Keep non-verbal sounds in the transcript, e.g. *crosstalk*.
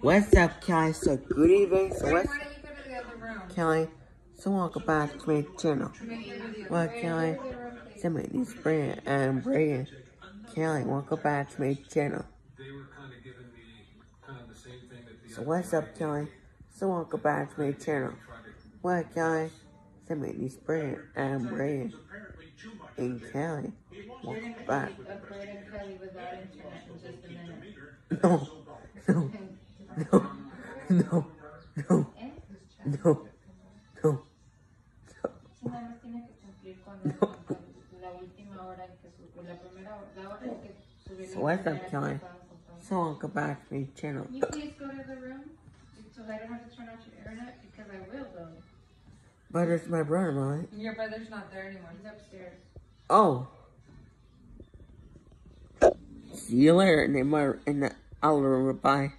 What's up, Kelly? So good evening. So what's Why don't go to the other room? Kelly? So welcome back to my channel. Make your video. Well, Kelly, somebody needs Brian and um, Brian. Kelly, welcome back to my channel. they were kind of giving me kind of the same thing that the So what's up, Kelly? So welcome back to my channel. Well, Kelly, somebody needs Brian and um, Brian. And Kelly, welcome back. Upgrade and Kelly without internet in just a minute. *laughs* No, no, no, no, no, no, no. Nada tiene que cumplir con, la última hora en que subió, la primera hora, la hora en que subió So what's up, Kelly? que estaban. So welcome back to my channel. Can you please go to the room so I don't have to turn off your internet because I will though. But it's my brother, right? Your brother's not there anymore. He's upstairs. Oh. See you later in the, in the other room. Bye.